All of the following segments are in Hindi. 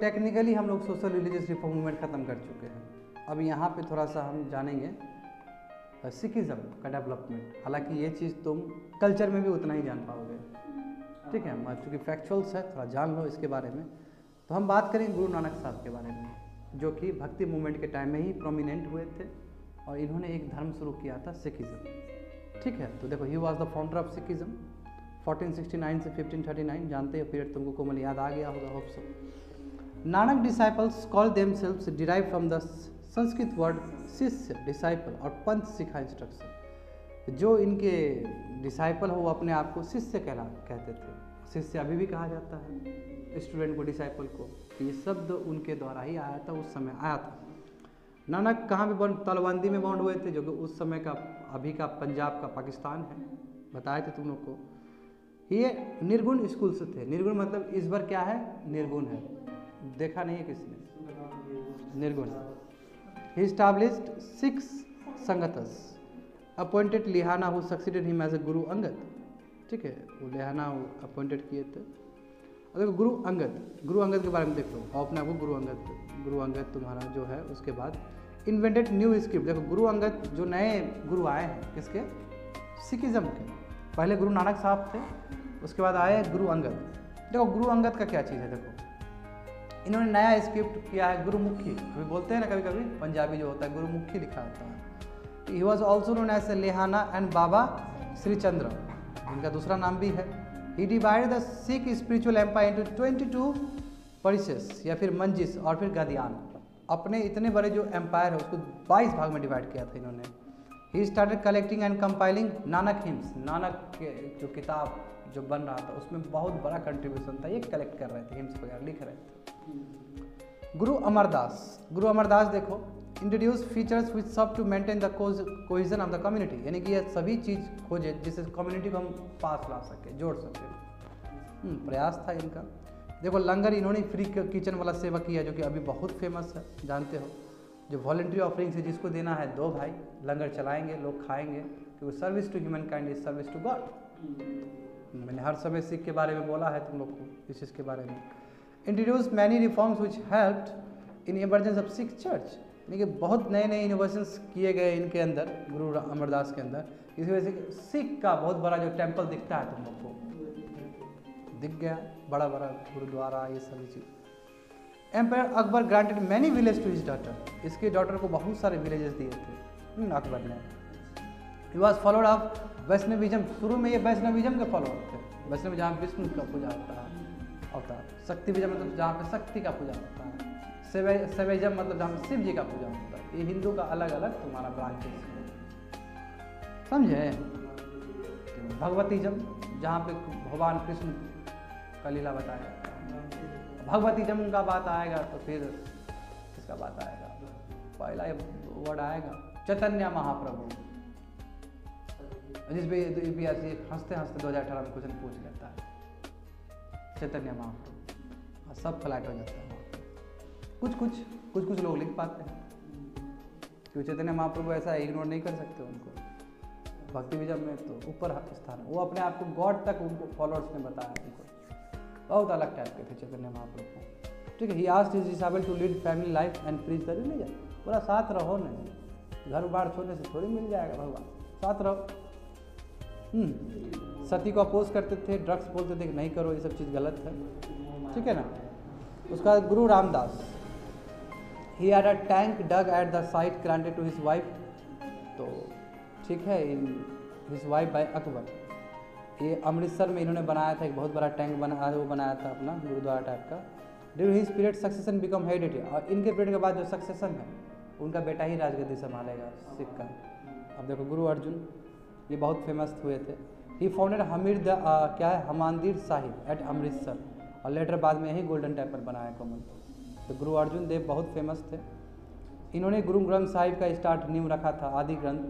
टेक्निकली हम लोग सोशल रिलीजियस रिफॉर्म मूवमेंट ख़त्म कर चुके हैं। अब यहाँ पे थोड़ा सा हम जानेंगे सिखिज़म का डेवलपमेंट हालाँकि ये चीज़ तुम कल्चर में भी उतना ही जान पाओगे। ठीक है, मैं, चूँकि फैक्चुअल्स है, थोड़ा जान लो इसके बारे में। तो हम बात करेंगे गुरु नानक साहब के बारे में, जो कि भक्ति मूवमेंट के टाइम में ही प्रोमिनेंट हुए थे और इन्होंने एक धर्म शुरू किया था सिखिज़म ठीक है तो देखो he was the founder of Sikhism 1469 से 1539 जानते हो पीरियड तुमको कोमल याद आ गया होगा hope so Nanak disciples call themselves derive from the Sanskrit word शिष्य डिसाइपल और पंथ सिखा इंस्ट्रक्शन जो इनके डिसाइपल हो, वो अपने आप को शिष्य कहला, कहते थे। शिष्य अभी भी कहा जाता है स्टूडेंट को डिसाइपल को ये शब्द उनके द्वारा ही आया था, उस समय आया था। नानक कहाँ पे बॉन्ड तलबंदी में बॉन्ड हुए थे, जो कि उस समय का, अभी का पंजाब का पाकिस्तान है। बताए थे तुम लोग को। ये निर्गुण स्कूल से थे। निर्गुण मतलब इस बार क्या है? निर्गुण है। देखा नहीं है किसने निर्गुण। He six संगतस appointed Lehna who succeeded him as a Guru Angad ठीक है, वो लिहाना अपॉइंटेड किए थे। देखो गुरु अंगद गुरु अंगद के बारे में देख लो। अपने आप को गुरु अंगद गुरु अंगद तुम्हारा जो है, उसके बाद इन्वेंटेड न्यू स्क्रिप्ट देखो गुरु अंगद जो नए गुरु आए हैं, किसके? सिखिज्म के। पहले गुरु नानक साहब थे, उसके बाद आए गुरु अंगद देखो गुरु अंगद का क्या चीज़ है, देखो। इन्होंने नया स्क्रिप्ट किया है गुरुमुखी। कभी बोलते हैं ना कभी कभी पंजाबी जो होता है, गुरुमुखी लिखा होता है। He was also known as Lehna and Baba Shri Chandra जिनका दूसरा नाम भी है। He divide the Sikh spiritual empire into twenty two parishes या फिर मंजिस और फिर गदियान। अपने इतने बड़े जो एम्पायर है, उसको 22 भाग में डिवाइड किया था इन्होंने। He started collecting and compiling Nanak hymns Nanak के जो किताब जो बन रहा था, उसमें बहुत बड़ा कंट्रीब्यूशन था। ये कलेक्ट कर रहे थे हिम्स वगैरह लिख रहे थे। गुरु अमरदास गुरु अमरदास देखो introduce features which sub to maintain the cohesion of the community यानी कि ये सभी चीज़ खोजे जिससे कम्युनिटी को हम पास ला सके, जोड़ सके। प्रयास था इनका। देखो, लंगर इन्होंने फ्री किचन वाला सेवा किया, जो कि अभी बहुत फ़ेमस है, जानते हो। जो वॉल्ट्री ऑफरिंग से जिसको देना है, दो भाई लंगर चलाएँगे, लोग खाएँगे, क्योंकि service to humankind is service to God मैंने हर समय सिख के बारे में बोला है तुम लोग को, इस चीज़ के बारे में। Introduce many reforms which help in emergence of Sikh church यानी कि बहुत नए नए इनोवेशंस किए गए इनके अंदर, गुरु अमरदास के अंदर। इसी वजह से सिख का बहुत बड़ा जो टेंपल दिखता है तुम लोग को, दिख गया बड़ा बड़ा गुरुद्वारा, ये सभी चीज़। Empire Akbar granted many village to his daughter इसके डॉटर को बहुत सारे विलेजेस दिए थे, अकबर ने। वॉज़ फॉलोड ऑफ़ वैष्णविज्म, शुरू में ये वैष्णविज्म के फॉलोअर थे। वैष्णव जहाँ विष्णु का पूजा होता है, अवतार। शक्तिविजम मतलब जहाँ पे शक्ति का पूजा होता है। सेवै, सेवैजम मतलब जहाँ पे शिव जी का पूजा होता है। ये हिंदू का अलग अलग तुम्हारा ब्रांचेस है। समझे? भगवतीजम, जहाँ पे भगवान कृष्ण का लीला बताया जाता है। भगवतीजम का बात आएगा तो फिर किसका बात आएगा? पहला वर्ड आएगा, चैतन्य महाप्रभु। जिस पे यूपीएससी हँसते हँसते दो हज़ार अठारह में क्वेश्चन पूछ लेता है। चैतन्य महाप्रभु और सब फ्लैट हो जाता है कुछ कुछ कुछ कुछ लोग लिख पाते हैं। क्योंकि चैतन्य महाप्रभु ऐसा इग्नोर नहीं कर सकते उनको। भक्ति विजय में तो ऊपर स्थान वो अपने आप को गॉड तक उनको फॉलोअर्स ने बताया उनको। बहुत अलग टाइप के थे चैतन्य महाप्रभु ठीक है he asked his disciple to lead family life and preach the religion पूरा साथ रहो नहीं। घर बार छोड़ने से थोड़ी मिल जाएगा भगवान। साथ रहो। सती को अपोज करते थे ड्रग्स बोलते थे कि नहीं करो, ये सब चीज़ गलत है। ठीक है ना? उसके बाद Guru Ramdas he had a tank dug at the site granted to his wife तो ठीक है in his wife by Akbar ये अमृतसर में इन्होंने बनाया था, एक बहुत बड़ा टैंक बना, वो बनाया था अपना, गुरुद्वारा टाइप का। Due his period succession become heredity और इनके पीरियड के बाद जो सक्सेसन है, उनका बेटा ही राजगद्दी संभालेगा सिख का अब देखो, गुरु अर्जुन ये बहुत फ़ेमस हुए थे। ही फाउंडेड हमीर द क्या है? हमानदीर साहिब एट अमृतसर और लेटर बाद में यही गोल्डन टेंपल बनाया कॉमन तो गुरु अर्जुन देव बहुत फ़ेमस थे। इन्होंने गुरु ग्रंथ साहिब का स्टार्ट न्यू रखा था, आदि ग्रंथ।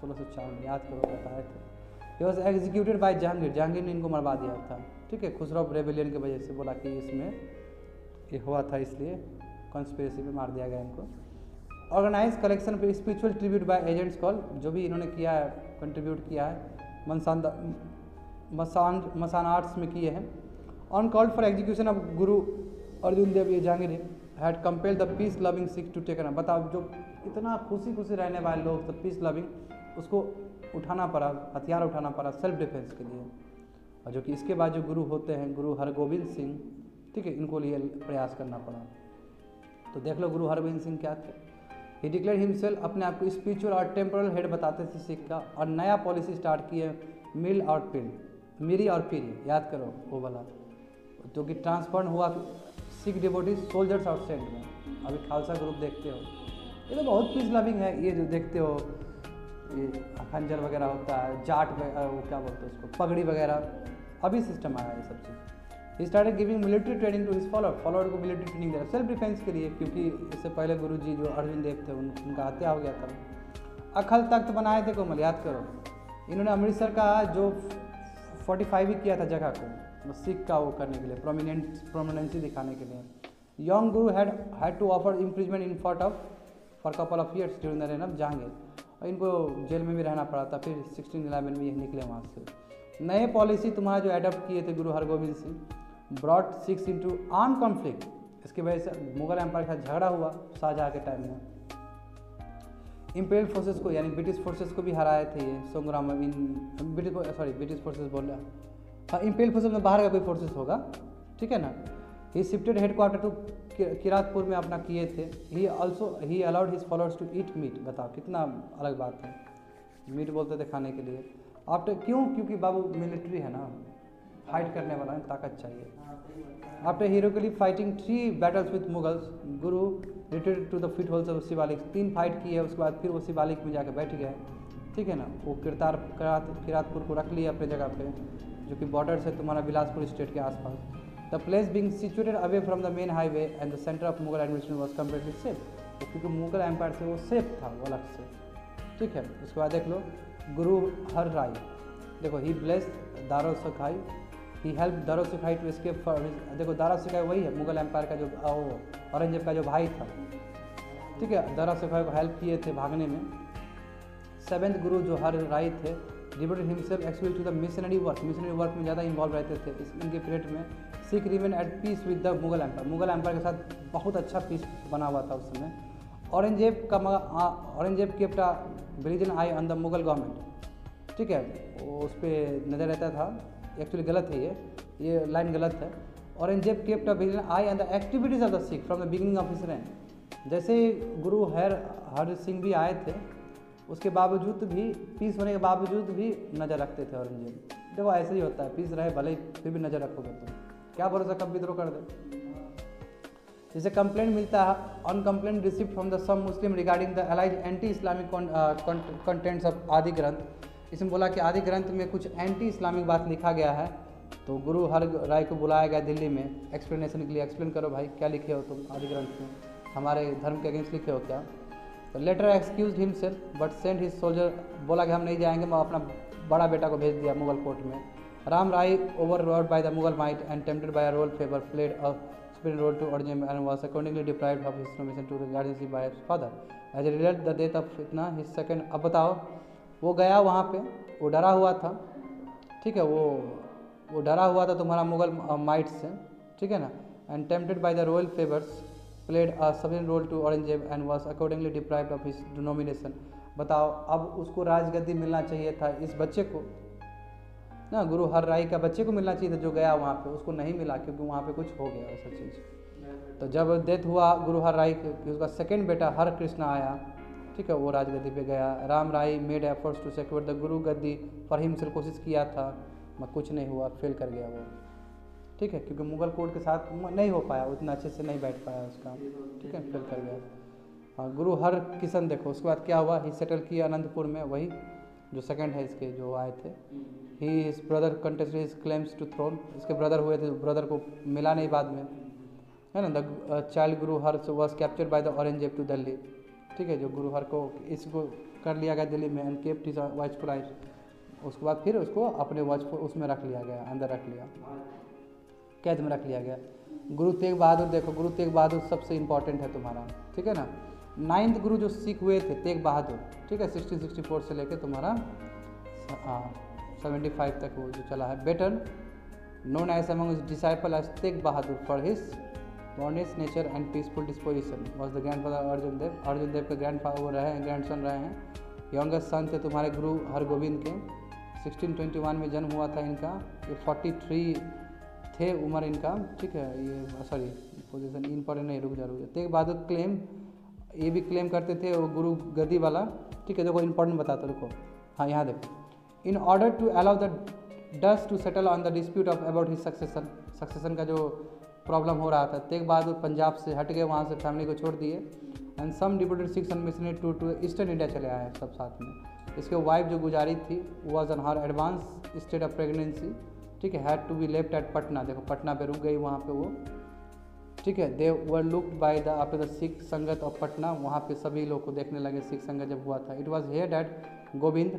सोलह सौ में याद करो, बताए थे। He was executed by Jahangir Jahangir ने इनको मरवा दिया था। ठीक है, खुसरो रेबेलियन की वजह से बोला कि इसमें ये हुआ था इसलिए कॉन्स्पिरेसी में मार दिया गया इनको। Organise collection pay spiritual tribute by agents call, जो भी इन्होंने किया है, कंट्रीब्यूट किया है मसान मसान आर्ट्स में किए हैं। On called for execution of Guru Arjun Dev ये Jahangir had compel the peace loving Sikh to taken बताओ जो इतना खुशी खुशी रहने वाले लोग तो पीस लविंग उसको उठाना पड़ा, हथियार उठाना पड़ा सेल्फ डिफेंस के लिए। और जो कि इसके बाद जो गुरु होते हैं, गुरु हरगोविंद सिंह, ठीक है, इनको लिए प्रयास करना पड़ा। तो देख लो गुरु हरगोविंद सिंह क्या थे। ही डिक्लेयर हिमसेल्फ अपने आप को स्पिरिचुअल और टेम्पोरल हेड बताते थे सिख का और नया पॉलिसी स्टार्ट किए मिल और पिल। मिरी और पीरी, याद करो, वो वाला। जो कि ट्रांसफ़र हुआ सिख डिवोटीज सोल्जर्स और सेंट में। अभी खालसा ग्रुप देखते हो। ये तो बहुत पीस लविंग है। ये जो देखते हो, ये खंजर वगैरह होता है, जाट वगैरह, वो क्या बोलते हैं उसको? पगड़ी वगैरह। अभी सिस्टम आया ये सब चीज़। He started giving military training to his follower follower को मिलिट्री ट्रेनिंग दे रहा सेल्फ डिफेंस के लिए क्योंकि इससे पहले गुरु जी जो अरविंद देव थे उन, उनका हत्या हो गया था। अखल तख्त बनाए थे कोमल याद करो। इन्होंने अमृतसर का जो 45 ही किया था जगह को सिख का वो करने के लिए प्रोमिनेंट प्रोमिनेंसी दिखाने के लिए। Young Guru had had to offer imprisonment in fort of for couple of years during the reign of Jahangir और इनको जेल में भी रहना पड़ा था फिर सिक्सटीन इलेवन में ये निकले वहाँ से। नए पॉलिसी तुम्हारा जो एडप्ट किए थे Guru Hargobind Singh brought Sikhs into arm conflict इसकी वजह से मुगल एम्पायर के साथ झगड़ा हुआ शाहजहाँ के टाइम में। इम्पेरियल फोर्सेस को, यानी ब्रिटिश फोर्सेस को भी हराए थे ये, संग्राम इन ब्रिटिश सॉरी ब्रिटिश फोर्सेस बोल रहा हाँ। इम्पेरियल फोर्सेस में बाहर का कोई फोर्सेस होगा? ठीक है ना? He shifted headquarter to Kiratpur में अपना किए थे। He also he allowed his followers to eat meat बताओ, कितना अलग बात है। मीट बोलते थे खाने के लिए। आफ्टर क्यों? क्योंकि बाबू मिलिट्री है ना। फाइट करने वाला है, ताकत चाहिए। After heroically fighting three battles with Mughals Guru retreated to the foothills of Shivalik तीन फाइट की है, उसके बाद फिर वो शिवालिक में जाकर बैठ गए ठीक है ना? वो किरतार किरात, किरातपुर को रख लिया अपने जगह पे, जो कि बॉर्डर से तुम्हारा बिलासपुर स्टेट के आसपास। The place being situated away from the main highway and the centre of Mughal administration was completely safe क्योंकि मुगल एम्पायर से वो सेफ़ था, वो अलग से। ठीक है? उसके बाद देख लो, गुरु हर राय। देखो ही bless Dara Shikoh he help दारो सिखाई टू his, देखो दारा सिखाई वही है, मुगल एम्पायर का जो औरंगज़ेब का जो भाई था। ठीक है दारा सिखाई को हेल्प किए थे भागने में। सेवेंथ गुरु जो हर राय थे devoted himself actually to the missionary work missionary work में ज़्यादा इन्वॉल्व रहते थे। इस, इनके पीरियड में Sikh remain at peace with the Mughal empire Mughal empire के साथ बहुत अच्छा पीस बना हुआ था उस समय। औरंगज़ेब का Aurangzeb kept a eye on the Mughal government ठीक है उस पर नज़र रहता था। एक्चुअली गलत है ये। ये लाइन गलत है। Aurangzeb kept a ब्रिजन eye on the activities of the Sikh from the beginning of his reign जैसे ही गुरु हर हर सिंह भी आए थे, उसके बावजूद भी पीस होने के बावजूद भी नज़र रखते थे औरंगज़ेब। देखो ऐसे ही होता है पीस रहे भले ही फिर भी नज़र रखोगे तुम। क्या भरोसा कब विद्रोह कर दे? जैसे कंप्लेंट मिलता है on complaint receive from the some Muslim regarding the alleged anti Islamic contents of Adi Granth इसमें बोला कि आदि ग्रंथ में कुछ एंटी इस्लामिक बात लिखा गया है। तो गुरु हर राय को बुलाया गया दिल्ली में। एक्सप्लेनेशन के लिए एक्सप्लेन करो भाई क्या लिखे हो तुम आदि ग्रंथ में? हमारे धर्म के अगेंस्ट लिखे हो क्या? तो letter excuse himself but send his soldier बोला कि हम नहीं जाएँगे मैं अपना बड़ा बेटा को भेज दिया मुगल कोर्ट में। Ram Rai overawed by the Mughal might and tempted by royal favour played a and was accordingly deprived of his nomination to the guardianship by his father. As a result, the death of इतना his second अब बताओ वो गया वहाँ पे, वो डरा हुआ था, ठीक है, वो वो डरा हुआ था तुम्हारा मुगल माइट से, ठीक है ना? And tempted by the royal favours played a subservient role to Aurangzeb and was accordingly deprive of his nomination बताओ, अब उसको राजगद्दी मिलना चाहिए था इस बच्चे को? ना, गुरु हर राय का बच्चे को मिलना चाहिए था जो गया वहाँ पे, उसको नहीं मिला क्योंकि वहाँ पे कुछ हो गया ऐसा चीज़। तो जब डेथ हुआ गुरु हर राय की उसका सेकेंड बेटा हर कृष्णा आया ठीक है, वो राजगद्दी पे गया। Ram Rai made efforts to secure the Guru gaddi for him से कोशिश किया था, मगर कुछ नहीं हुआ फेल कर गया वो। ठीक है, क्योंकि मुगल कोर्ट के साथ नहीं हो पाया, उतना अच्छे से नहीं बैठ पाया उसका। ठीक है फेल कर गया। हाँ गुरु हर किशन देखो, उसके बाद क्या हुआ ही सेटल किया अनंतपुर में, वही जो सेकंड है इसके, जो आए थे। He his brother contest his claims to throne इसके ब्रदर हुए थे ब्रदर को मिला नहीं बाद में। है ना the child Guru Har was capture by the Aurangzeb to Delhi ठीक है, जो गुरु हर को इसको कर लिया गया दिल्ली में एंड केप्ट वॉचफुल आइज़ उसके बाद फिर उसको अपने वॉचफुल उसमें रख लिया गया, अंदर रख लिया। कैद में रख लिया गया। गुरु तेग बहादुर, देखो, गुरु तेग बहादुर सबसे इंपॉर्टेंट है तुम्हारा, ठीक है ना? नाइन्थ गुरु जो सिख हुए थे, तेग बहादुर, ठीक है? सिक्सटीन सिक्सटी फोर से लेकर तुम्हारा सेवेंटी फाइव तक वो जो चला है। Better known as among disciple as Tegh Bahadur for his honest nature and peaceful disposition was the grand father Arjun Dev Arjun Dev के ग्रैंड वो रहे हैं ग्रैंड सन रहे हैं। यंगेस्ट सन थे तुम्हारे गुरु हरगोविंद के। 1621 में जन्म हुआ था इनका। ये 43 थे उम्र इनका। ठीक है, ये सॉरी पोजीशन इम्पोर्टेंट नहीं, रुक जा रुक जा। तेग बहादुर क्लेम ये भी क्लेम करते थे वो गुरु गद्दी वाला। ठीक है, देखो इंपॉर्टेंट बताते रुको। हाँ यहाँ देखो। In order to allow the dust to settle on the dispute of about his succession succession का जो प्रॉब्लम हो रहा था। तेग बहादुर पंजाब से हट गए, वहाँ से फैमिली को छोड़ दिए। And some deputed Sikhs and missionary to to eastern India चले आए सब साथ में। इसके वाइफ जो गुजारी थी was an her advance state of pregnancy ठीक है had to be left at Patna देखो पटना पे रुक गई, वहाँ पे वो। ठीक है they were look by the after the Sikh sangat of Patna वहाँ पे सभी लोग को देखने लगे सिख संगत जब हुआ था। It was here that Govind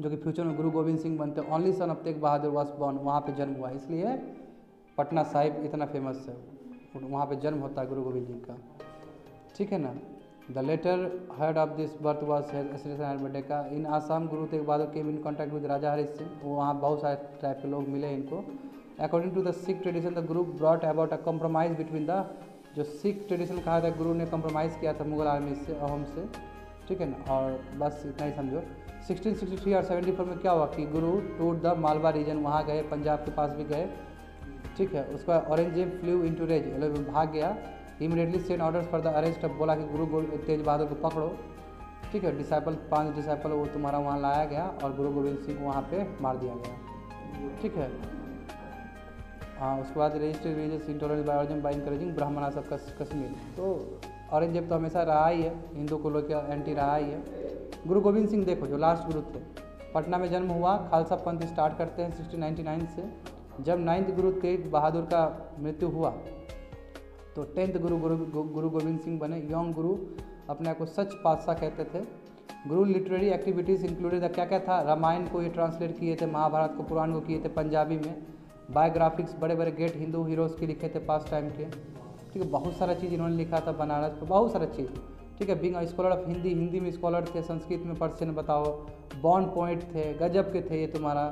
जो कि फ्यूचर में गुरु गोविंद सिंह बनते only son of Tegh Bahadur was born वहाँ पे जन्म हुआ। इसलिए पटना साहिब इतना फ़ेमस है। वहाँ पे जन्म होता है गुरु गोविंद जी का। ठीक है ना? The letter head of this birth was का। In Assam Guru Tegh Bahadur came in contact with Raja Harish Singh. वो वहाँ बहुत सारे टाइप के लोग मिले इनको। According to the Sikh tradition the group brought about a compromise between the जो सिख ट्रेडिशन कहा था, गुरु ने कॉम्प्रोमाइज़ किया था मुगल आर्मी से, अहोम से। ठीक है ना? और बस इतना ही समझो। 1663 और 74 में क्या हुआ कि गुरु टूर द मालवा रीजन वहाँ गए, पंजाब के पास भी गए। ठीक है, उसके बाद औरंगज़ेब फ्लू इंटू रेज भाग गया। Immediately send orders for the arrest अब बोला कि गुरु तेज बहादुर को पकड़ो। ठीक है डिसाइपल पाँच डिसाइपल वो तुम्हारा वहाँ लाया गया और गुरु गोविंद सिंह वहाँ पे मार दिया गया। ठीक है। हाँ उसके बाद register religious intolerance by by encouraging Brahmana सब कश्मीर। तो औरंगज़ेब तो हमेशा रहा ही है, हिंदू को लोग एंटी रहा ही है। गुरु गोविंद सिंह देखो, जो लास्ट गुरु थे। पटना में जन्म हुआ, खालसा पंथ स्टार्ट करते हैं 1699 से। जब नाइन्थ गुरु तेज बहादुर का मृत्यु हुआ तो टेंथ गुरु गुरु गुरु गोविंद सिंह बने, यंग गुरु अपने आप को सच पातशाह कहते थे। गुरु लिटरेरी एक्टिविटीज़ इंक्लूडेड क्या क्या था? रामायण को ये ट्रांसलेट किए थे, महाभारत को, पुराण को किए थे, पंजाबी में। बायोग्राफिक्स बड़े बड़े ग्रेट हिंदू हीरोज़ के लिखे थे पास टाइम के। ठीक है, बहुत सारा चीज़ इन्होंने लिखा था बनारस पर, बहुत सारा चीज़। ठीक है being scholar of Hindi Hindi में स्कॉलर थे, संस्कृत में पर्सन बताओ। बॉन्ड पॉइंट थे, गजब के थे ये तुम्हारा।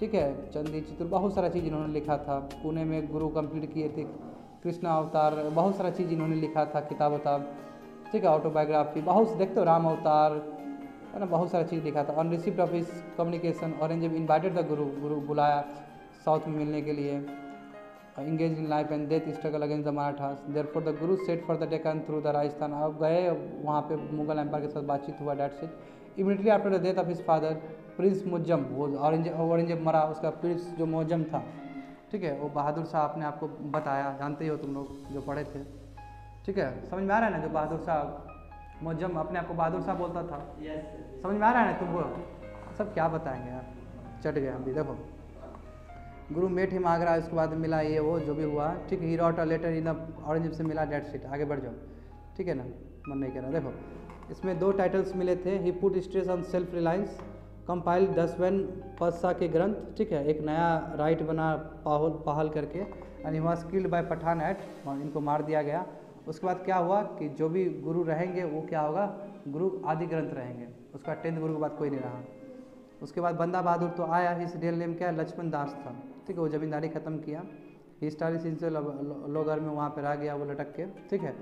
ठीक है, चंदी चित्र, बहुत सारा चीज़ इन्होंने लिखा था। पुणे में गुरु कंप्लीट किए थे, कृष्णा अवतार, बहुत सारा चीज़ इन्होंने लिखा था, किताब उताब। ठीक है ऑटोबायोग्राफी बहुत देखते हो, राम अवतार, है ना, बहुत सारा चीज़ लिखा था। On receipt of his communication और जब इन्वाइटेड था गुरु गुरु बुलाया साउथ में मिलने के लिए। Engage in life and death struggle against the Marathas there for the Guru set for the Deccan through the Rajasthan अब गए, वहाँ पे मुगल एम्पायर के साथ बातचीत हुआ date set immediately after the death of his father prince Muazzam वो औरंज औरंगज़ेब मरा उसका प्रिंस जो मुज्जम था ठीक है वो बहादुर शाह अपने आपको बताया जानते ही हो तुम लोग जो पढ़े थे ठीक है समझ में आ रहा है ना जो बहादुर शाह मुज्जम अपने आप को बहादुर शाह बोलता था? Yes, समझ में आ रहा है ना तुमको? सब क्या बताएँगे यार चट गए हम भी देखो। गुरु मेट हिम आगरा उसके बाद मिला ये वो जो भी हुआ ठीक है he wrote a letter in Aurangzeb से मिला डेट शीट आगे बढ़ जाओ ठीक है ना? मन नहीं कह रहा देखो इसमें दो टाइटल्स मिले थे he put stress on self reliance compile Daswan Padshah के ग्रंथ, ठीक है? एक नया राइट बना पाहल, पहल करके। And he was killed by Pathan at इनको मार दिया गया। उसके बाद क्या हुआ कि जो भी गुरु रहेंगे, वो क्या होगा? गुरु आदि ग्रंथ रहेंगे। उसका टेंथ गुरु के बाद कोई नहीं रहा। उसके बाद बंदा बहादुर तो आया, इस रियल नेम क्या? लक्ष्मण दास था। ठीक है, वो ज़मींदारी ख़त्म किया। ही स्टारी सिंह से लोगर में वहाँ पर आ गया, वो लटक के। ठीक है?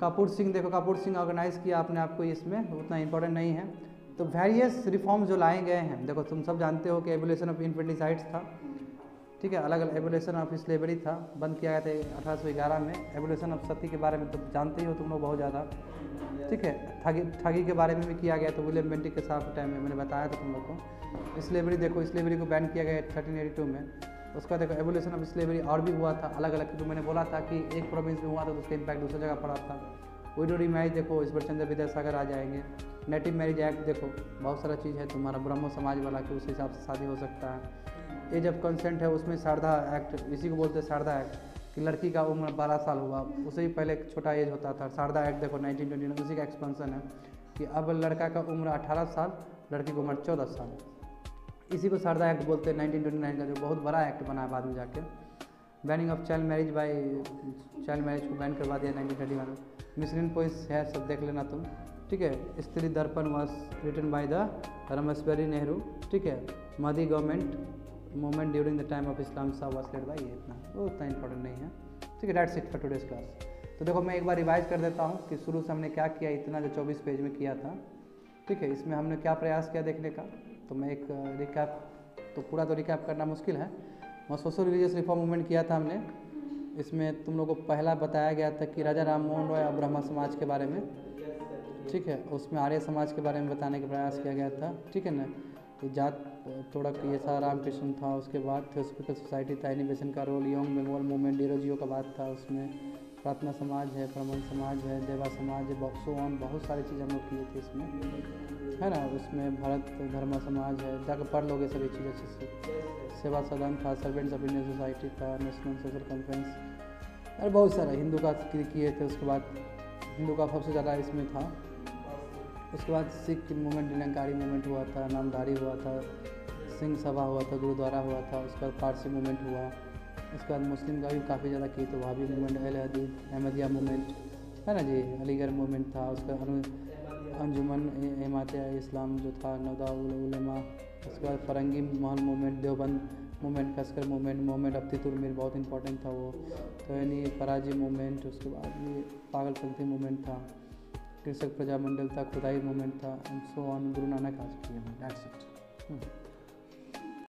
कपूर सिंह, देखो कपूर सिंह ऑर्गेनाइज़ किया अपने आप को इसमें, उतना इम्पोर्टेंट नहीं है। तो वेरियस रिफॉर्म जो लाए गए हैं, देखो तुम सब जानते हो कि एवोल्यूशन ऑफ़ इन्फेंटिसाइड्स था, ठीक है अलग अलग एवोल्यूशन ऑफ़ स्लेवरी था, बंद किया गया था अठारह सौ ग्यारह में एवोल्यूशन ऑफ़ सती के बारे में तो जानते ही हो तुम लोग बहुत ज़्यादा, ठीक है, ठगी ठगी के बारे में भी किया गया तो विलियम बेंटी के साथ टाइम में, मैंने बताया था तुम लोग को स्लेवरी देखो स्लेवरी को बैन किया गया थर्टीन एटी टू में, उसका देखो एवोल्यूशन ऑफ़ स्लेवरी और भी हुआ था अलग अलग जो मैंने बोला था कि एक प्रोविंस में हुआ था तो उसका इम्पैक्ट दूसरी जगह पड़ा था विडो मैरिज देखो, इस बार चंद्र विद्यासागर आ जाएँगे। नेटिव मैरिज एक्ट देखो, बहुत सारा चीज़ है, तुम्हारा ब्रह्मो समाज वाला कि उस हिसाब से शादी हो सकता है। एज ऑफ़ कंसेंट है, उसमें शारदा एक्ट, इसी को बोलते हैं शारदा एक्ट, कि लड़की का उम्र बारह साल हुआ उसे ही पहले छोटा एज होता था। शारदा एक्ट देखो नाइनटीन ट्वेंटी उसी का एक्सपेंसन है, कि अब लड़का का उम्र अठारह साल, लड़की की उम्र चौदह साल। इसी को शारदा एक्ट बोलते हैं नाइनटीन ट्वेंटी नाइन का जो बहुत बड़ा एक्ट बना है बाद में जाके। Banning of child marriage by child marriage को बैन करवा दिया नाइनटीन थर्टी वन। में मिसलिन पोइस है, सब देख लेना तुम। ठीक है, Stri Darpan was written by the Rameshwari Nehru ठीक है Modi government movement during the time of Islam Shah was led by ये इतना, वो उतना इंपॉर्टेंट नहीं है। ठीक है that's it for today's class तो देखो, मैं एक बार रिवाइज कर देता हूँ कि शुरू से हमने क्या किया, इतना जो चौबीस पेज में किया था। ठीक है, इसमें हमने क्या प्रयास किया देखने का? तो मैं एक रिकैप तो पूरा तो रिकैप करना मुश्किल है। और सोशल रिलीजियस रिफॉर्म मूवमेंट किया था हमने। इसमें तुम लोगों को पहला बताया गया था कि राजा राम मोहन रॉय और ब्रह्मा समाज के बारे में। ठीक है, उसमें आर्य समाज के बारे में बताने का प्रयास किया गया था। ठीक है ना? तो जात, थोड़ा ये सारा रामकृष्ण था, उसके बाद थियोसफिकल सोसाइटी था, एनिमेशन का role, young memorial movement Derozio का बात था उसमें। प्रार्थना समाज है प्रमन समाज है, देवा समाज है, बॉक्सो ऑन, बहुत सारी चीज़ हम लोग किए थे इसमें। है ना? उसमें भारत, धर्म समाज है, जाकर पढ़ लोगे सभी चीज़ अच्छे से। सेवा सदन था सर्वेंट्स ऑफ़ इंडियन सोसाइटी था नेशनल सोशल कॉन्फ्रेंस अरे बहुत सारा हिंदू का किए थे, उसके बाद हिंदू का सबसे ज़्यादा इसमें था। उसके बाद सिख मूवमेंट निरंकारी मूवमेंट हुआ था नामधारी हुआ था सिंह सभा हुआ था गुरुद्वारा हुआ था, उसके बाद पारसी मूवमेंट हुआ। उसके बाद मुस्लिम का भी काफ़ी ज़्यादा की तो वहाँ भी मूवमेंट अल हदीद अहमदिया मूवमेंट है ना जी? अलीगढ़ मूवमेंट था, उसका अंजुमन एमात इस्लाम जो था नौदा उलमा उसके बाद फरंगी महल मूवमेंट देवबंद मूवमेंट कसकर मूवमेंट मूवमेंट अब तितुर मीर बहुत इंपॉर्टेंट था वो। तो यानी पराजी मूवमेंट उसके बाद ये पागलपंथी मूवमेंट था कृषक प्रजामंडल था खुदाई मूवमेंट था and so on Guru Nanak आज की इट